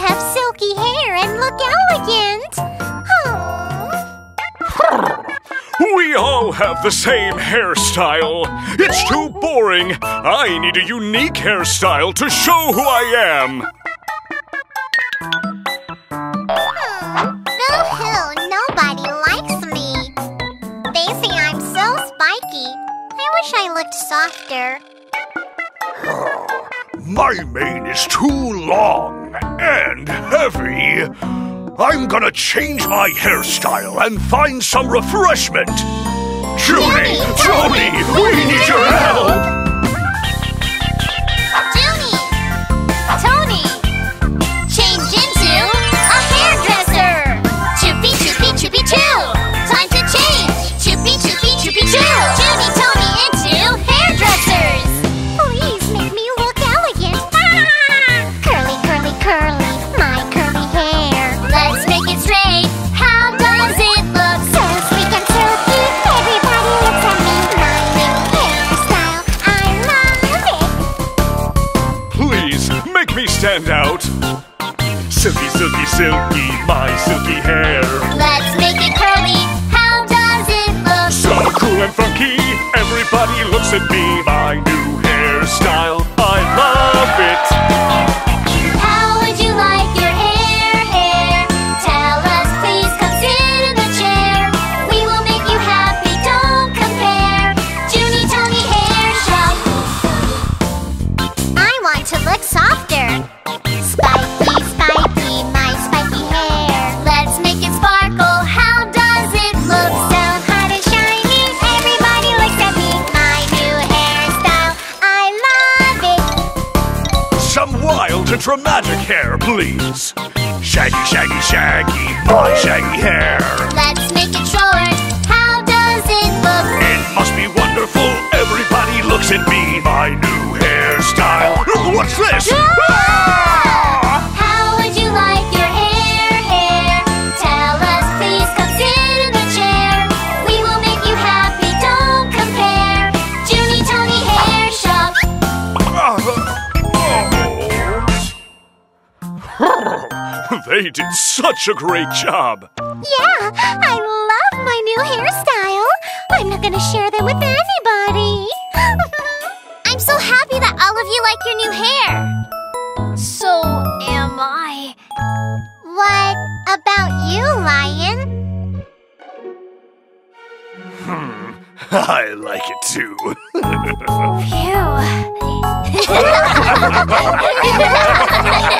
have silky hair and look elegant. We all have the same hairstyle. It's too boring. I need a unique hairstyle to show who I am. Softer. My mane is too long and heavy. I'm gonna change my hairstyle and find some refreshment. Juny, Tony, stand out. Silky, silky, silky, my silky hair. Let's make it curly. How does it look? So cool and funky, everybody looks at me. My wild and dramatic hair, please. Shaggy, shaggy, shaggy, my shaggy hair. Let's make it short. How does it look? It must be wonderful. Everybody looks at me. My new hairstyle. What's this? Ah! they did such a great job. Yeah, I love my new hairstyle. I'm not gonna share them with anybody. I'm so happy that all of you like your new hair. So am I. What about you, Lion? Hmm, I like it too. Phew.